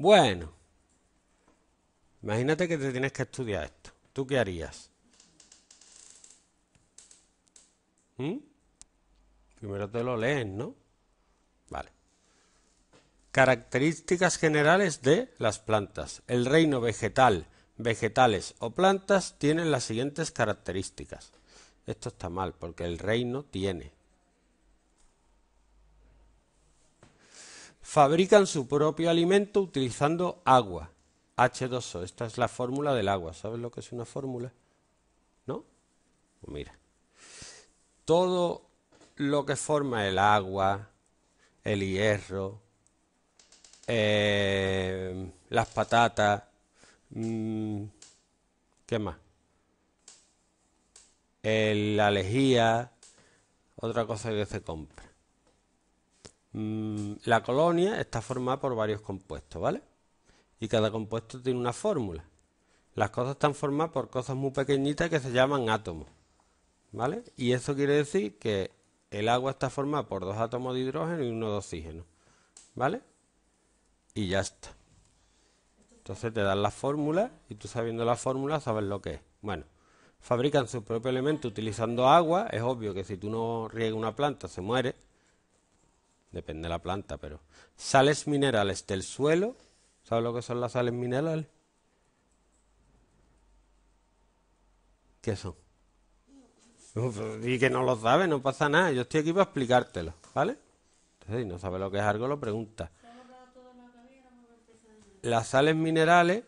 Bueno, imagínate que te tienes que estudiar esto. ¿Tú qué harías? ¿Mm? Primero te lo lees, ¿no? Vale. Características generales de las plantas. El reino vegetal, vegetales o plantas tienen las siguientes características. Esto está mal porque el reino tiene. Fabrican su propio alimento utilizando agua, H2O. Esta es la fórmula del agua. ¿Sabes lo que es una fórmula? ¿No? Pues mira. Todo lo que forma el agua, el hierro, eh, las patatas, mm, ¿qué más? la lejía, otra cosa que se compra. Mm, la colonia está formada por varios compuestos, ¿vale? Y cada compuesto tiene una fórmula. Las cosas están formadas por cosas muy pequeñitas que se llaman átomos, ¿vale? Y eso quiere decir que el agua está formada por dos átomos de hidrógeno y uno de oxígeno, ¿vale? Y ya está. Entonces te dan la fórmula y tú sabiendo la fórmula sabes lo que es. Bueno, fabrican su propio elemento utilizando agua. Es obvio que si tú no riegas una planta se muere. Depende de la planta, pero... Sales minerales del suelo. ¿Sabes lo que son las sales minerales? ¿Qué son? Y que no lo sabes, no pasa nada. Yo estoy aquí para explicártelo, ¿vale? Entonces, si no sabes lo que es algo, lo pregunta. Las sales minerales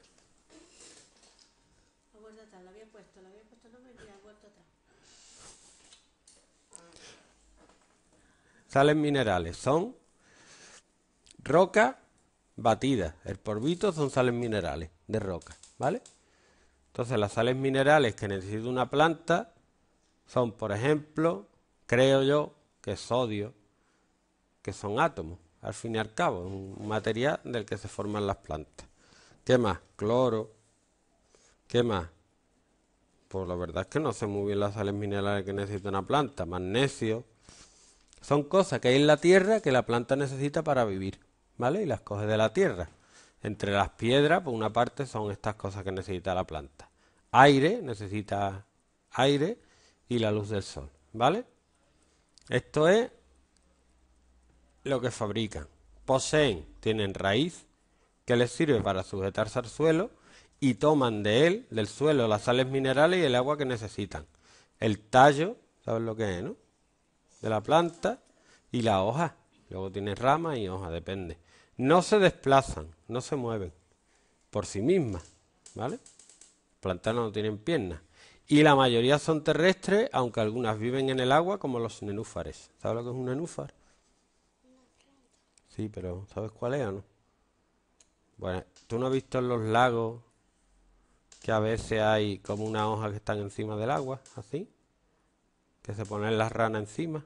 Sales minerales son roca batida. El porvito son sales minerales de roca, ¿vale? Entonces las sales minerales que necesita una planta son, por ejemplo, creo yo, que sodio, que son átomos, al fin y al cabo, un material del que se forman las plantas. ¿Qué más? Cloro. ¿Qué más? Pues la verdad es que no sé muy bien las sales minerales que necesita una planta. Magnesio, son cosas que hay en la tierra que la planta necesita para vivir, ¿vale? Y las coge de la tierra. Entre las piedras, por una parte, son estas cosas que necesita la planta. Aire, necesita aire y la luz del sol, ¿vale? Esto es lo que fabrican. Poseen, tienen raíz que les sirve para sujetarse al suelo y toman de él, del suelo, las sales minerales y el agua que necesitan. El tallo, ¿sabes lo que es, no? De la planta y la hoja. Luego tiene rama y hoja, depende. No se desplazan, no se mueven por sí mismas, ¿vale? Plantas no tienen piernas. Y la mayoría son terrestres, aunque algunas viven en el agua, como los nenúfares. ¿Sabes lo que es un nenúfar? Sí, pero ¿sabes cuál es o no? Bueno, ¿tú no has visto en los lagos que a veces hay como una hoja que están encima del agua, así? Que se ponen las ranas encima.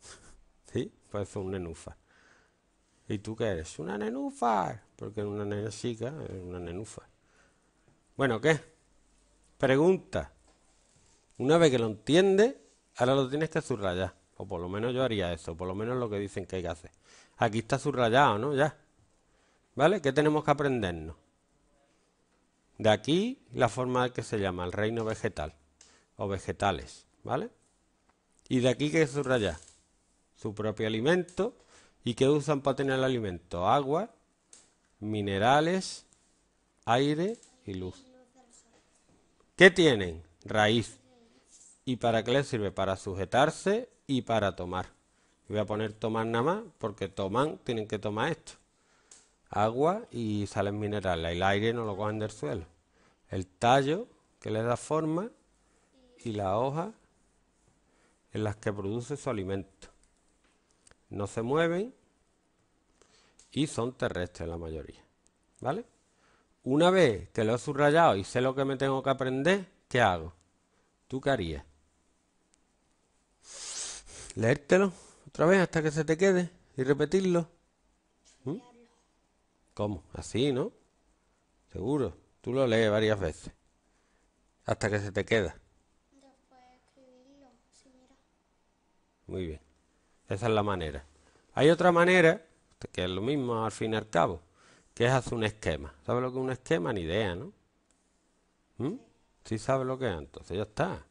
¿Sí? Pues es un nenúfar. ¿Y tú qué eres? Una nenúfar. Porque una nena chica es una nenúfar. Bueno, ¿qué? Pregunta. Una vez que lo entiendes, ahora lo tienes que subrayar. O por lo menos yo haría eso, por lo menos lo que dicen que hay que hacer. Aquí está subrayado, ¿no? Ya. ¿Vale? ¿Qué tenemos que aprendernos? De aquí la forma que se llama el reino vegetal o vegetales, ¿vale? Y de aquí que subrayar su propio alimento. ¿Y qué usan para tener el alimento? Agua, minerales, aire y luz. ¿Qué tienen? Raíz. ¿Y para qué les sirve? Para sujetarse y para tomar. Voy a poner tomar nada más porque toman, tienen que tomar esto. Agua y sales minerales. El aire no lo cogen del suelo. El tallo que le da forma y la hoja en las que produce su alimento no se mueven y son terrestres la mayoría. ¿Vale? Una vez que lo he subrayado y sé lo que me tengo que aprender, ¿qué hago? ¿Tú qué harías? ¿Leértelo otra vez hasta que se te quede y repetirlo? ¿Mm? ¿Cómo? Así, ¿no? Seguro. Tú lo lees varias veces. Hasta que se te queda. Muy bien. Esa es la manera. Hay otra manera, que es lo mismo al fin y al cabo, ¿Qué es hacer un esquema? ¿Sabe lo que es un esquema? Ni idea, ¿no? ¿Mm? ¿Sí sabe lo que es? Entonces ya está.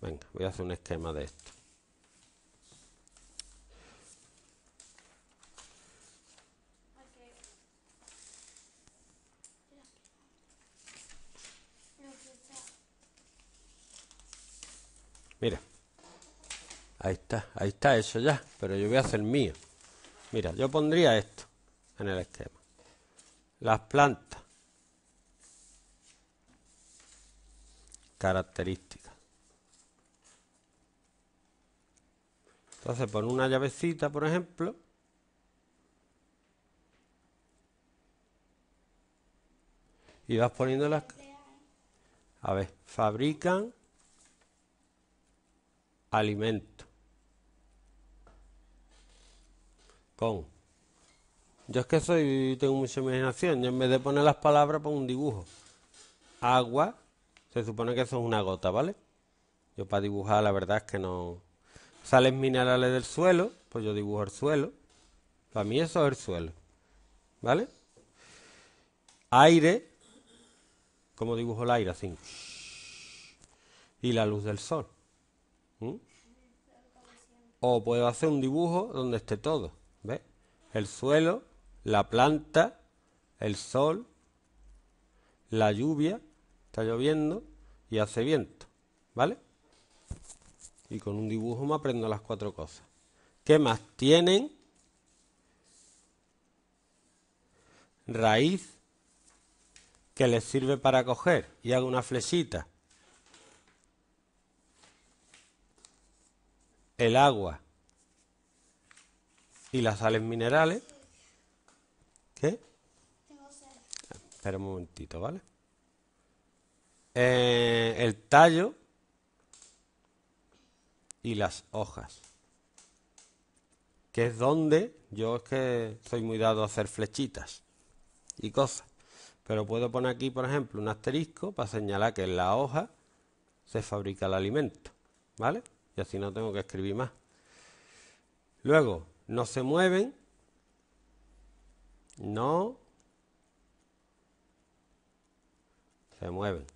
Venga, voy a hacer un esquema de esto. Mira, ahí está, ahí está eso ya, pero yo voy a hacer mío. Mira, yo pondría esto en el esquema. Las plantas. Características. Entonces, pon una llavecita, por ejemplo. Y vas poniendo las... A ver, fabrican alimento. Con. Yo es que soy, tengo mucha imaginación. Yo en vez de poner las palabras pongo un dibujo. Agua, se supone que eso es una gota, ¿vale? Yo para dibujar la verdad es que no... Sales minerales del suelo, pues yo dibujo el suelo. Para mí eso es el suelo. ¿Vale? Aire, como dibujo el aire? Así. Y la luz del sol. O puedo hacer un dibujo donde esté todo. El suelo, la planta, el sol, la lluvia, está lloviendo y hace viento. ¿Vale? Y con un dibujo me aprendo las cuatro cosas. ¿Qué más? Tienen raíz que les sirve para coger y hago una flechita el agua y las sales minerales. ¿Qué? Espera un momentito, ¿vale? Eh, el tallo y las hojas. Que es donde yo es que soy muy dado a hacer flechitas y cosas. Pero puedo poner aquí, por ejemplo, un asterisco para señalar que en la hoja se fabrica el alimento. ¿Vale? y así no tengo que escribir más. Luego, no se mueven, no se mueven.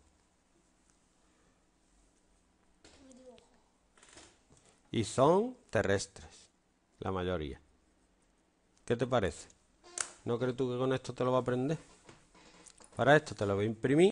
Y son terrestres, la mayoría. ¿Qué te parece? ¿No crees tú que con esto te lo va a aprender? Para esto te lo voy a imprimir.